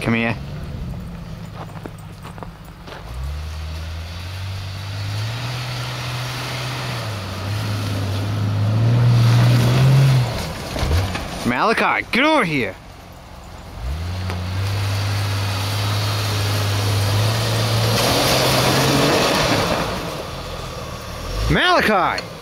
Come here. Malachi, get over here! Malachi!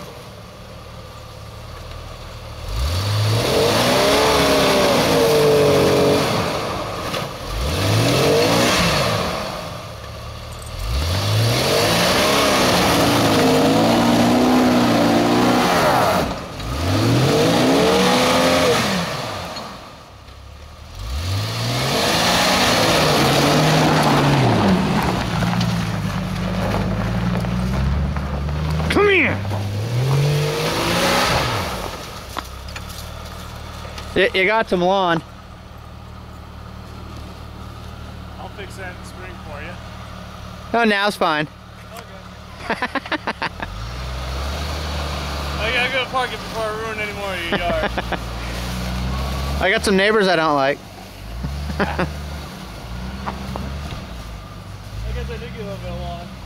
Here! You, you got some lawn. I'll fix that in the spring for you. Oh, now's fine. Okay. I gotta go park it before I ruin any more of your yard. I got some neighbors I don't like. I guess I did get a little bit of lawn.